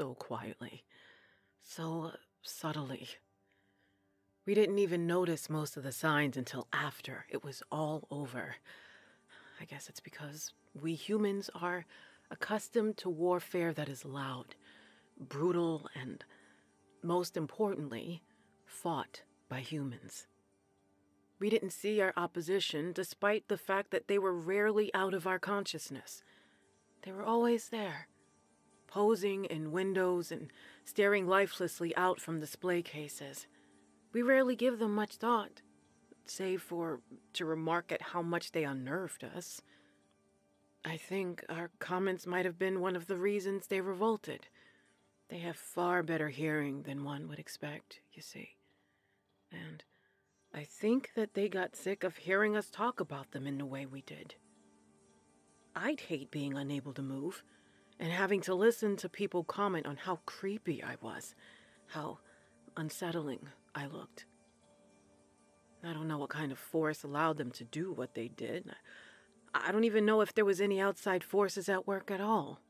so quietly, so subtly. We didn't even notice most of the signs until after it was all over. I guess it's because we humans are accustomed to warfare that is loud, brutal, and, most importantly, fought by humans. We didn't see our opposition despite the fact that they were rarely out of our consciousness. They were always there, posing in windows and staring lifelessly out from display cases. We rarely give them much thought, save for to remark at how much they unnerved us. I think our comments might have been one of the reasons they revolted. They have far better hearing than one would expect, you see. And I think that they got sick of hearing us talk about them in the way we did. I'd hate being unable to move and having to listen to people comment on how creepy I was, how unsettling I looked. I don't know what kind of force allowed them to do what they did. I don't even know if there was any outside forces at work at all.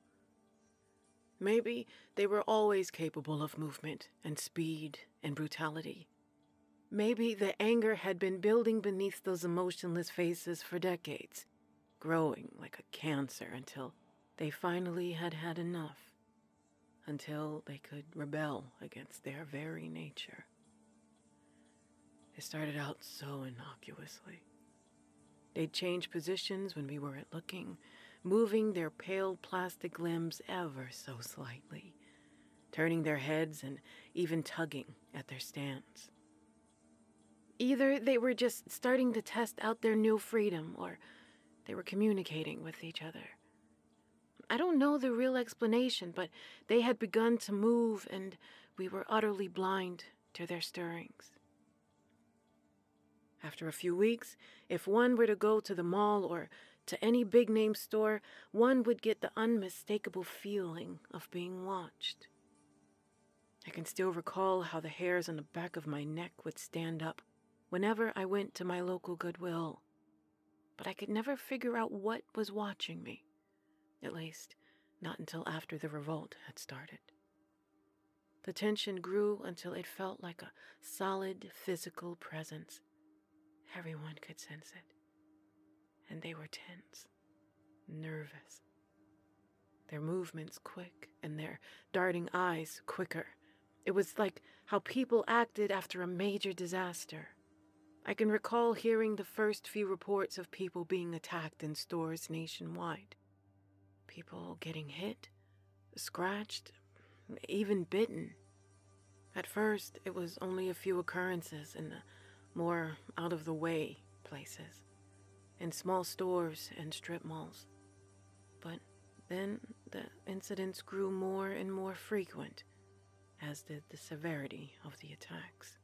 Maybe they were always capable of movement and speed and brutality. Maybe the anger had been building beneath those emotionless faces for decades, growing like a cancer until they finally had had enough, until they could rebel against their very nature. It started out so innocuously. They'd change positions when we weren't looking, moving their pale plastic limbs ever so slightly, turning their heads and even tugging at their stance. Either they were just starting to test out their new freedom, or they were communicating with each other. I don't know the real explanation, but they had begun to move, and we were utterly blind to their stirrings. After a few weeks, if one were to go to the mall or to any big name store, one would get the unmistakable feeling of being watched. I can still recall how the hairs on the back of my neck would stand up whenever I went to my local Goodwill, but I could never figure out what was watching me, at least, not until after the revolt had started. The tension grew until it felt like a solid physical presence Everyone could sense it. And they were tense, nervous. Their movements quick and their darting eyes quicker. It was like how people acted after a major disaster. I can recall hearing the first few reports of people being attacked in stores nationwide. People getting hit, scratched, even bitten. At first, it was only a few occurrences, in the more out of the way places, in small stores and strip malls. But then the incidents grew more and more frequent, as did the severity of the attacks.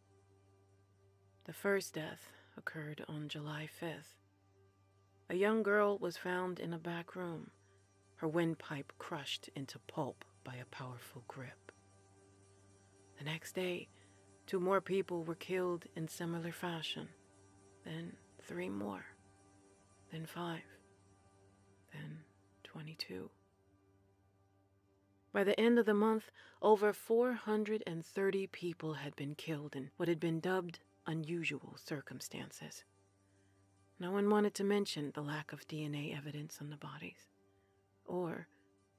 The first death occurred on July 5th. A young girl was found in a back room, her windpipe crushed into pulp by a powerful grip. The next day, Two more people were killed in similar fashion. Then three more. Then five. Then 22. By the end of the month, over 430 people had been killed in what had been dubbed unusual circumstances. No one wanted to mention the lack of DNA evidence on the bodies, or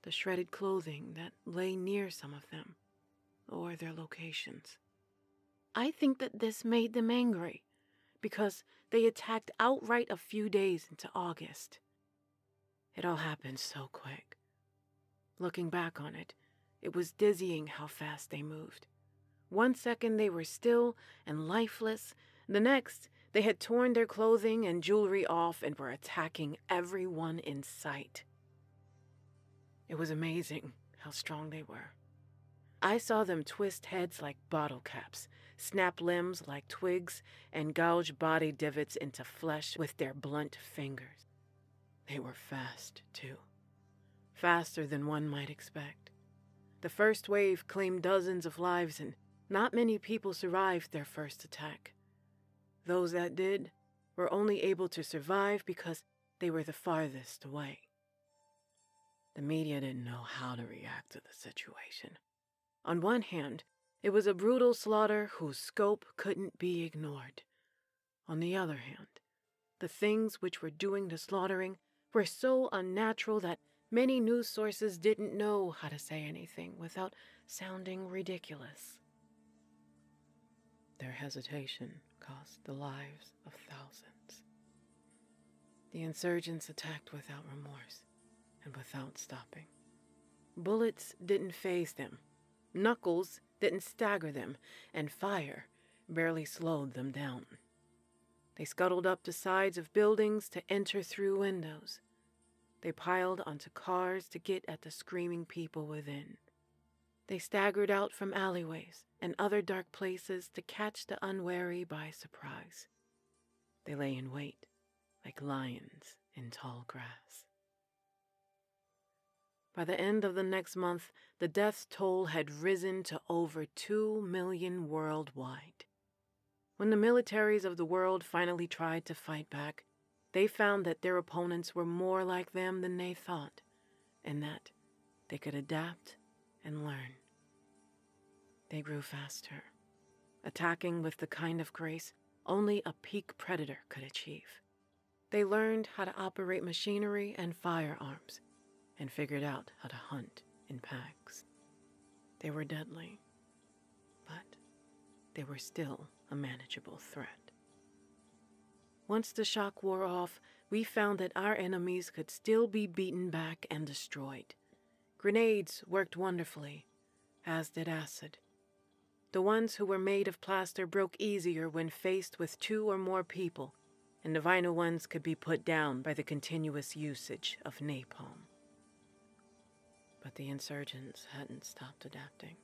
the shredded clothing that lay near some of them, or their locations. I think that this made them angry because they attacked outright a few days into August. It all happened so quick. Looking back on it, it was dizzying how fast they moved. One second they were still and lifeless, the next they had torn their clothing and jewelry off and were attacking everyone in sight. It was amazing how strong they were. I saw them twist heads like bottle caps snap limbs like twigs, and gouge body divots into flesh with their blunt fingers. They were fast, too. Faster than one might expect. The first wave claimed dozens of lives, and not many people survived their first attack. Those that did were only able to survive because they were the farthest away. The media didn't know how to react to the situation. On one hand, it was a brutal slaughter whose scope couldn't be ignored. On the other hand, the things which were doing the slaughtering were so unnatural that many news sources didn't know how to say anything without sounding ridiculous. Their hesitation cost the lives of thousands. The insurgents attacked without remorse and without stopping. Bullets didn't faze them, knuckles didn't stagger them, and fire barely slowed them down. They scuttled up the sides of buildings to enter through windows. They piled onto cars to get at the screaming people within. They staggered out from alleyways and other dark places to catch the unwary by surprise. They lay in wait like lions in tall grass. By the end of the next month, the death toll had risen to over 2 million worldwide. When the militaries of the world finally tried to fight back, they found that their opponents were more like them than they thought, and that they could adapt and learn. They grew faster, attacking with the kind of grace only a peak predator could achieve. They learned how to operate machinery and firearms, and figured out how to hunt in packs. They were deadly, but they were still a manageable threat. Once the shock wore off, we found that our enemies could still be beaten back and destroyed. Grenades worked wonderfully, as did acid. The ones who were made of plaster broke easier when faced with two or more people, and the vinyl ones could be put down by the continuous usage of napalm. But the insurgents hadn't stopped adapting.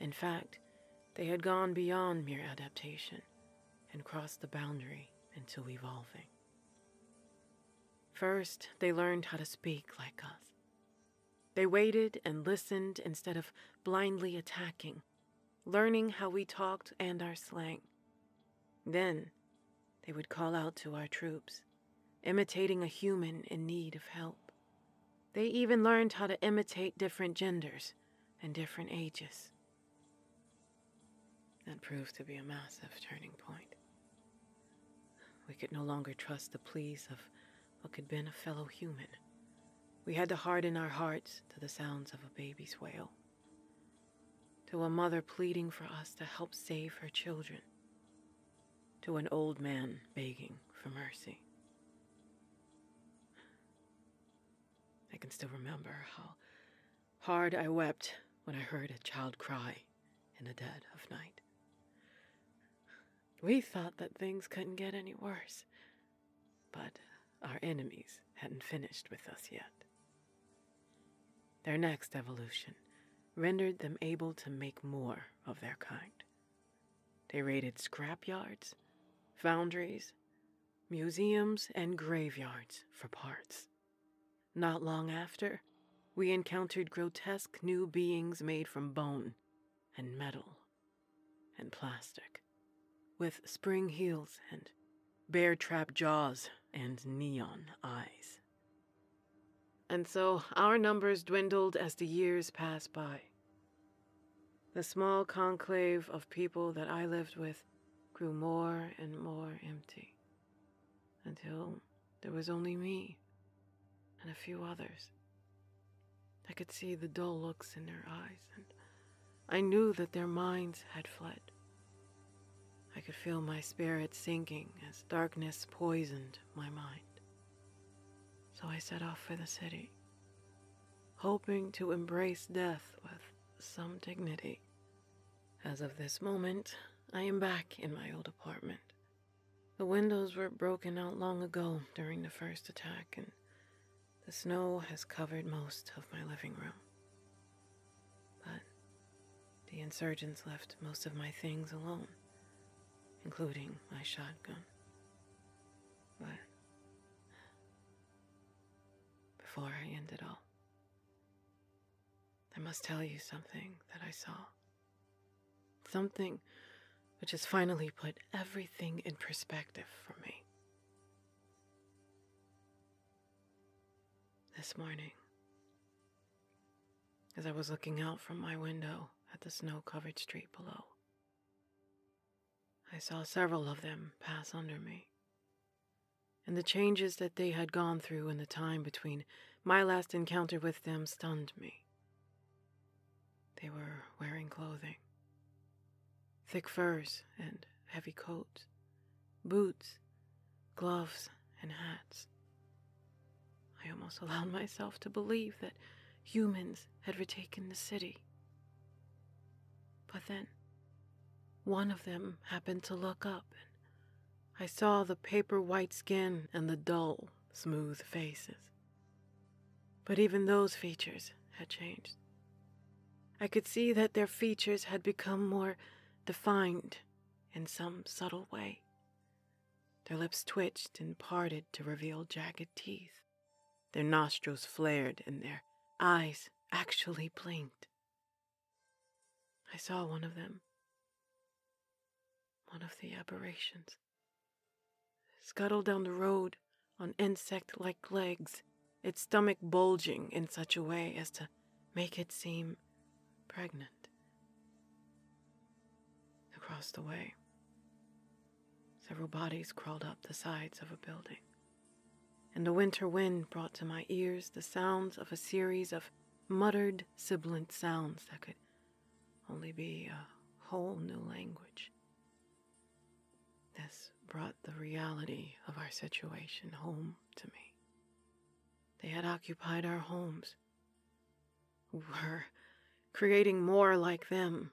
In fact, they had gone beyond mere adaptation and crossed the boundary into evolving. First, they learned how to speak like us. They waited and listened instead of blindly attacking, learning how we talked and our slang. Then, they would call out to our troops, imitating a human in need of help. They even learned how to imitate different genders and different ages. That proved to be a massive turning point. We could no longer trust the pleas of what could been a fellow human. We had to harden our hearts to the sounds of a baby's wail, to a mother pleading for us to help save her children, to an old man begging for mercy. I can still remember how hard I wept when I heard a child cry in the dead of night. We thought that things couldn't get any worse, but our enemies hadn't finished with us yet. Their next evolution rendered them able to make more of their kind. They raided scrapyards, foundries, museums, and graveyards for parts. Not long after, we encountered grotesque new beings made from bone and metal and plastic with spring heels and bear trap jaws and neon eyes. And so our numbers dwindled as the years passed by. The small conclave of people that I lived with grew more and more empty until there was only me and a few others. I could see the dull looks in their eyes, and I knew that their minds had fled. I could feel my spirit sinking as darkness poisoned my mind. So I set off for the city, hoping to embrace death with some dignity. As of this moment, I am back in my old apartment. The windows were broken out long ago during the first attack, and the snow has covered most of my living room. But the insurgents left most of my things alone including my shotgun. But before I end it all, I must tell you something that I saw. Something which has finally put everything in perspective for me. This morning, as I was looking out from my window at the snow covered street below. I saw several of them pass under me, and the changes that they had gone through in the time between my last encounter with them stunned me. They were wearing clothing thick furs and heavy coats, boots, gloves, and hats. I almost allowed myself to believe that humans had retaken the city. But then, one of them happened to look up, and I saw the paper white skin and the dull, smooth faces. But even those features had changed. I could see that their features had become more defined in some subtle way. Their lips twitched and parted to reveal jagged teeth. Their nostrils flared and their eyes actually blinked. I saw one of them, one of the aberrations, scuttle down the road on insect like legs, its stomach bulging in such a way as to make it seem pregnant across the way. Several bodies crawled up the sides of a building, and the winter wind brought to my ears the sounds of a series of muttered, sibilant sounds that could only be a whole new language. This brought the reality of our situation home to me. They had occupied our homes, were creating more like them,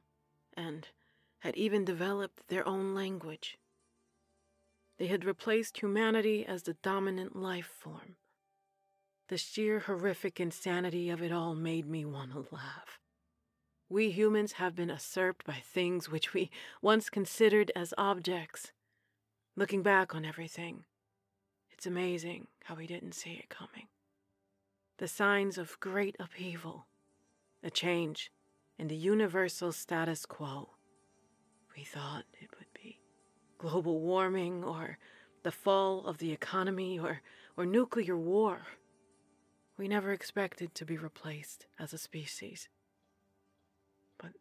and had even developed their own language. They had replaced humanity as the dominant life form. The sheer horrific insanity of it all made me want to laugh. We humans have been usurped by things which we once considered as objects. Looking back on everything, it's amazing how we didn't see it coming. The signs of great upheaval, a change in the universal status quo. We thought global warming or the fall of the economy or, or nuclear war. We never expected to be replaced as a species. But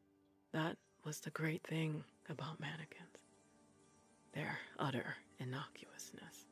that was the great thing about mannequins their utter innocuousness.